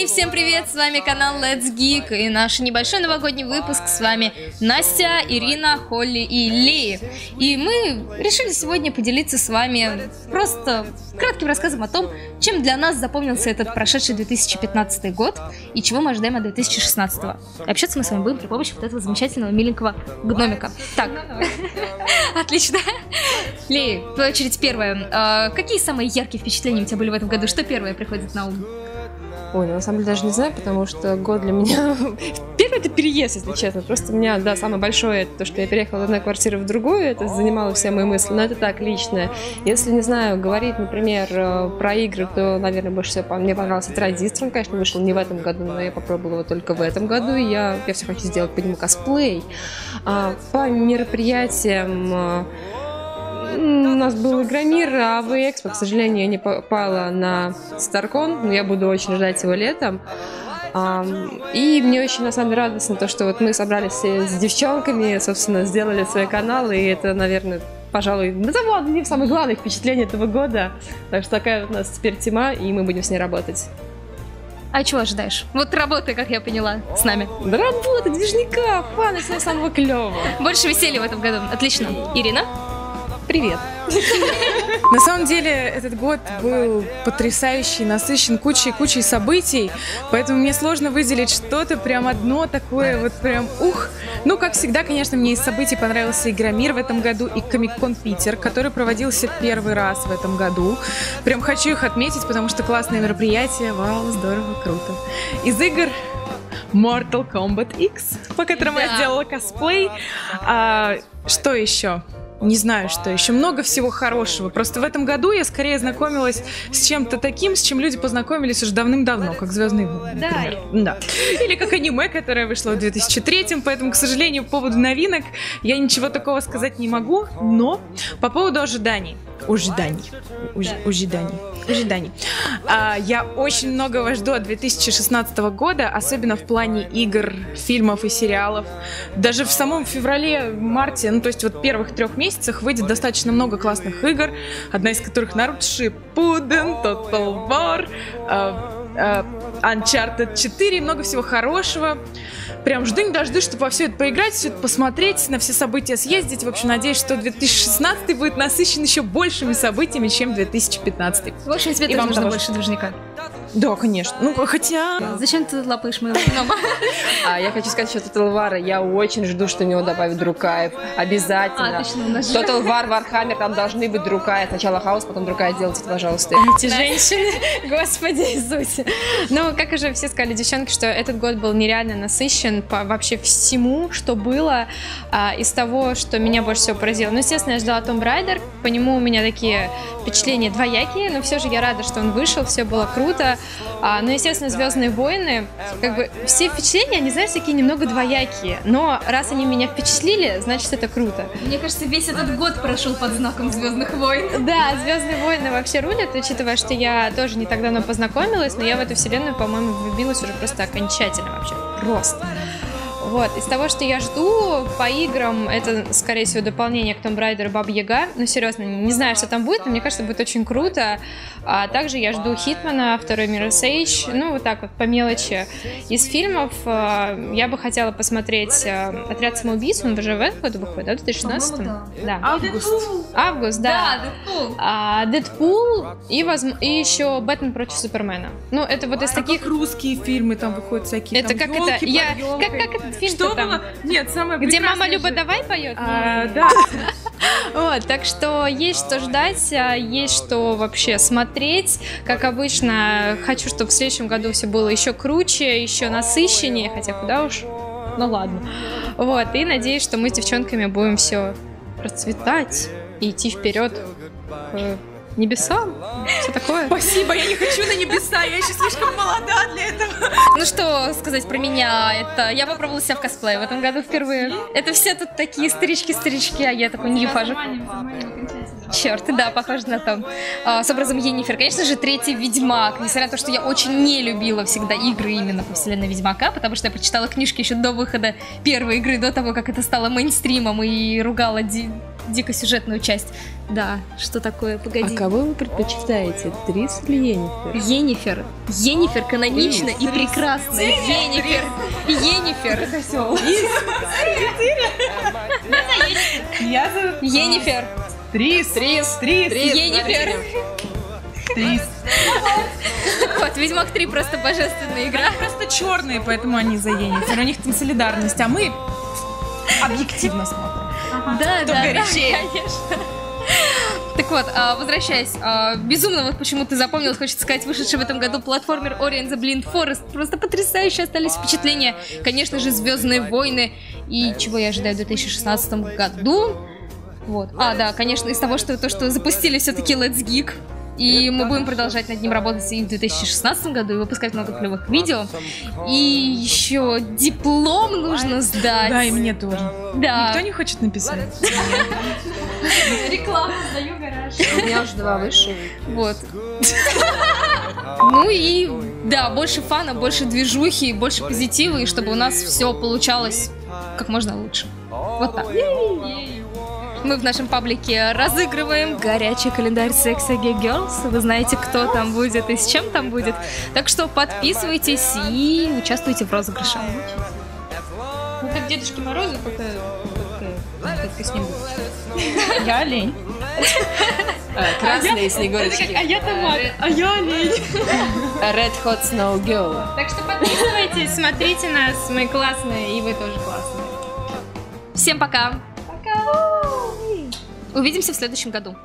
Эй, всем привет, с вами канал Let's Geek и наш небольшой новогодний выпуск. С вами Настя, Ирина, Холли и Ли. И мы решили сегодня поделиться с вами просто кратким рассказом о том, чем для нас запомнился этот прошедший 2015 год и чего мы ожидаем от 2016. Общаться мы с вами будем при помощи вот этого замечательного миленького гномика. Так, отлично. Ли, твоя очередь первая. А, Какие самые яркие впечатления у тебя были в этом году? Что первое приходит на ум? Ой, ну, на самом деле даже не знаю, потому что год для меня... Первый это переезд, если честно. Просто у меня, да, самое большое это то, что я переехала из одной квартиры в другую, это занимало все мои мысли, но это так, личное. Если, не знаю, говорить, например, э, про игры, то, наверное, больше всего мне понравился Транзистор, он, конечно, вышел не в этом году, но я попробовала его только в этом году, и я, я все хочу сделать по нему косплей. А, по мероприятиям э, у нас был Игромир, а в Экспо, к сожалению, я не попала на Старкон, но я буду очень ждать его летом. И мне очень, на самом деле, радостно то, что вот мы собрались с девчонками, собственно, сделали свой канал, и это, наверное, пожалуй, ну, это самое главное впечатление этого года. Так что такая вот у нас теперь тема, и мы будем с ней работать. А чего ожидаешь? Вот работы, как я поняла, с нами. Да работа, движника, фана, всего самого клевого. Больше веселья в этом году. Отлично. Ирина? Привет. На самом деле этот год был потрясающий, насыщен кучей-кучей событий, поэтому мне сложно выделить что-то прям одно такое вот прям ух. Ну, как всегда, конечно, мне из событий понравился Игромир в этом году и Комик-кон Питер, который проводился первый раз в этом году. Прям хочу их отметить, потому что классное мероприятие, вау, здорово, круто. Из игр Mortal Kombat X, по которому Да. я сделала косплей. А, что еще? Не знаю, что еще. Много всего хорошего. Просто в этом году я скорее знакомилась с чем-то таким, с чем люди познакомились уже давным-давно, как Звездные войны. Да. Да. Или как аниме, которое вышло в 2003 поэтому, к сожалению, по поводу новинок я ничего такого сказать не могу, но по поводу ожиданий. Ожиданий. Уж- Ожиданий. Ожиданий. А, я очень многого жду от 2016 года, особенно в плане игр, фильмов и сериалов. Даже в самом феврале, марте, ну то есть вот первых трех месяцах выйдет достаточно много классных игр, одна из которых Naruto Shippuden, Total War, а, Uncharted 4 и много всего хорошего. Прям жду не дождусь, чтобы во все это поиграть, все это посмотреть, на все события съездить. В общем, надеюсь, что 2016 будет насыщен еще большими событиями, чем 2015. В общем, тебе тоже нужно больше движника. Да, конечно. Ну, хотя... Зачем ты лапаешь моего гнома? А я хочу сказать, что Total War, я очень жду, что в него добавят Друкаев. Обязательно. А, точно, у нас Total War, Warhammer, там должны быть Друкаев. Сначала хаос, потом Друкаев. Делайте, пожалуйста. Эти женщины, господи Иисусе. Ну, как уже все сказали, девчонки, что этот год был нереально насыщен по вообще всему, что было а, из того, что меня больше всего поразило. Ну, естественно, я ждала Tomb Raider, по нему у меня такие впечатления двоякие, но все же я рада, что он вышел, все было круто. А, ну, естественно, Звездные войны, как бы все впечатления, они, знаешь, такие немного двоякие, но раз они меня впечатлили, значит, это круто. Мне кажется, весь этот год прошел под знаком Звездных войн. Да, Звездные войны вообще рулят, учитывая, что я тоже не так давно познакомилась, но я в эту вселенную, по-моему, влюбилась уже просто окончательно вообще. Просто. Вот, из того, что я жду по играм, это, скорее всего, дополнение к Tomb Raider и Баба Яга. Ну, серьезно, не знаю, что там будет, но мне кажется, будет очень круто. А также я жду Хитмана, второй Mirror's Edge, ну, вот так вот, по мелочи. Из фильмов э, я бы хотела посмотреть э, «Отряд самоубийц», он уже в этом году выходит, да, в 2016 По-моему, Да. Август. Август, да. Да, Дэдпул. А, Дэдпул и, возм- и еще Бэтмен против Супермена. Ну, это вот из таких... Таких русские фильмы там выходят всякие. Это там, как это... «Ёлки Я... под ёлкой». Как, как этот фильм Что там? было? Нет, самое Где мама Люба же- давай поет? А, да. Вот, так что есть что ждать, а, есть что вообще смотреть. Как обычно, хочу, чтобы в следующем году все было еще круче, еще насыщеннее, хотя куда уж, ну ладно. Вот, и надеюсь, что мы с девчонками будем все процветать и идти вперед к небесам, все такое. Спасибо, я не хочу на небеса, я еще слишком молода для этого. Ну что сказать про меня? Это я попробовала себя в косплее в этом году впервые. Это все тут такие старички-старички, а я такой не хожу. Черт, да, похоже на то. А, с образом Енифер. Конечно же, третий Ведьмак. Несмотря на то, что я очень не любила всегда игры именно по вселенной Ведьмака, потому что я прочитала книжки еще до выхода первой игры, до того, как это стало мейнстримом и ругала дико сюжетную часть. Да, что такое, погоди. А кого вы предпочитаете, Трис или Енифер? Енифер. Енифер канонична и прекрасна. Енифер. Енифер. Я за Енифер. Трис. Трис. Трис. Енифер. Трис. Вот, Ведьмак 3 просто божественная игра. Они просто черные, поэтому они за Енифер. У них там солидарность, а мы объективно смотрим. Да, да, да, конечно. Так вот, а, возвращаясь, а, безумно вот почему ты запомнил, хочется сказать, вышедший в этом году платформер Ori and the Blind Forest. Просто потрясающе остались впечатления. Конечно же, Звездные войны и чего я ожидаю в 2016 году. Вот. А, да, конечно, из того, что то, что запустили все-таки Let's Geek. И мы будем продолжать над ним работать и в 2016 году, и выпускать много клевых видео. И еще диплом нужно сдать. Да, и мне тоже. Да. Никто не хочет написать. Рекламу сдаю гараж. У меня уже два высших. Вот. Ну и да, больше фана, больше движухи, больше позитива, и чтобы у нас все получалось как можно лучше. Вот так. Мы в нашем паблике разыгрываем горячий календарь секса Gay Girls. Вы знаете, кто там будет и с чем там будет. Так что подписывайтесь и участвуйте в розыгрыше. Ну как Дедушке Морозу, только, только, только с ним будет. Я олень. Красные снегурочки. А я Тамара, а я олень. Red Hot Snow Girl. Так что подписывайтесь, смотрите нас, мы классные, и вы тоже классные. Всем пока! Пока! Увидимся в следующем году.